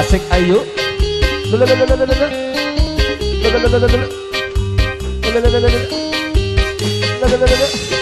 Asik ayo. Lalalala.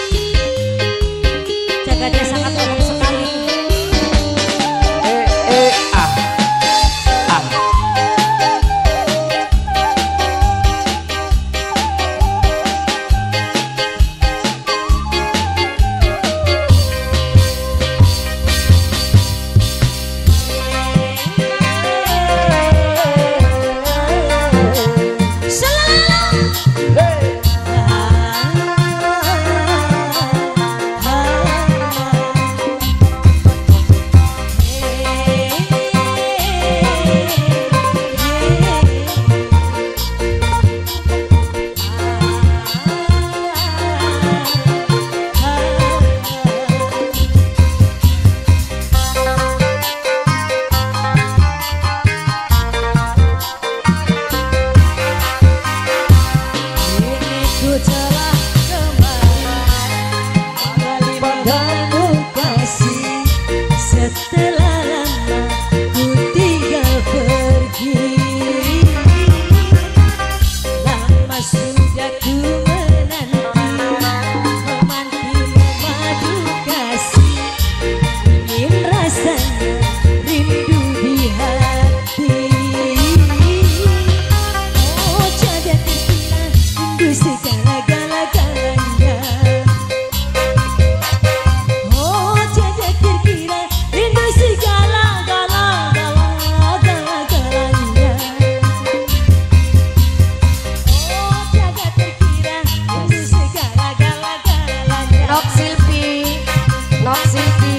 not see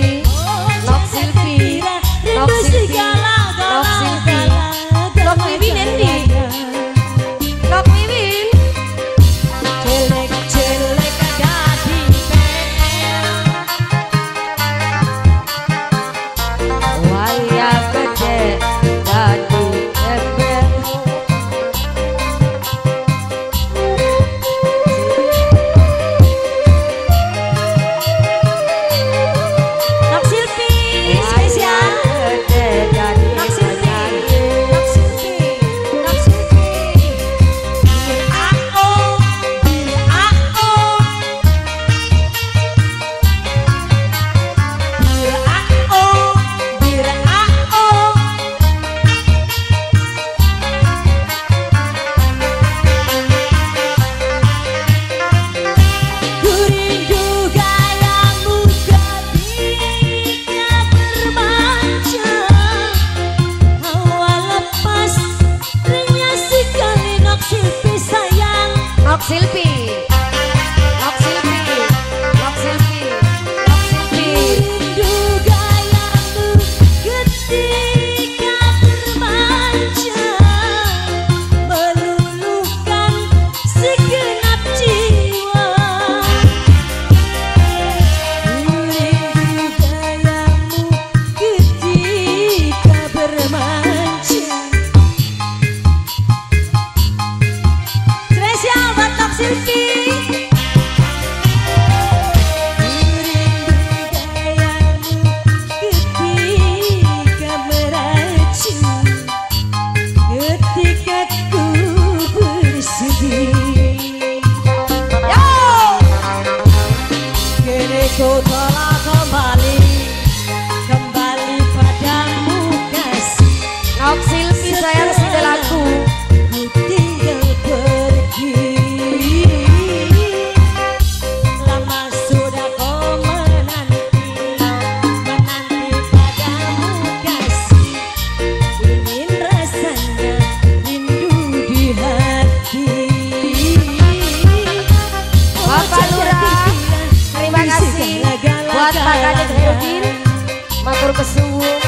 kesuwung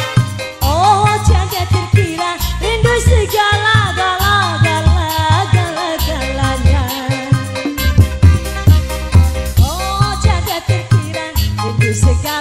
Oh jagat terkira rindu segala gala gala gala galanya Oh jagat terkira rindu segala